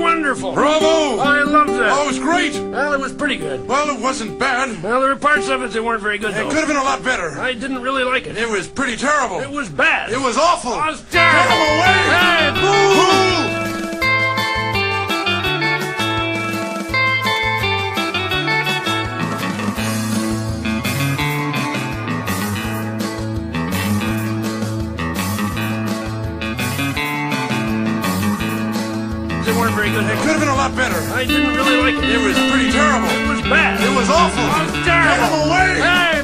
Bravo! I loved it. Oh, it was great. Well, it was pretty good. Well, it wasn't bad. Well, there were parts of it that weren't very good, It though. could have been a lot better. I didn't really like it. It was pretty terrible. It was bad. It was awful. It was terrible. Get him away! Hey! Boo! Weren't very good. It could have been a lot better. I didn't really like it. It was pretty terrible. It was bad. It was awful. It was Get him away! Hey,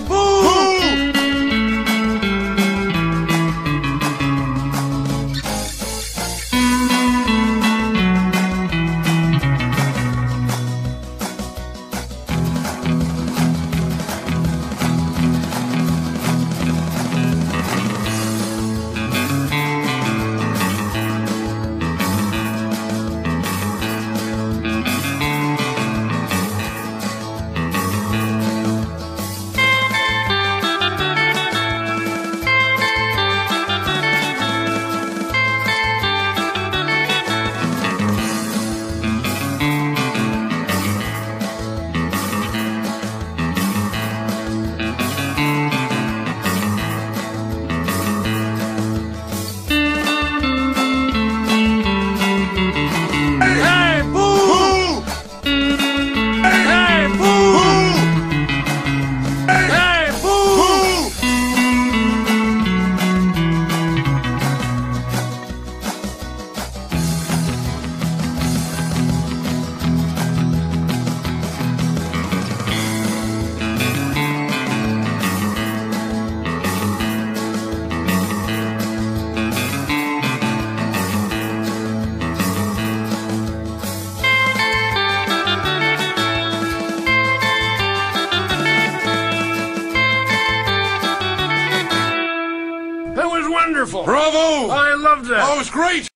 wonderful. Bravo! I loved it. Oh, it was great.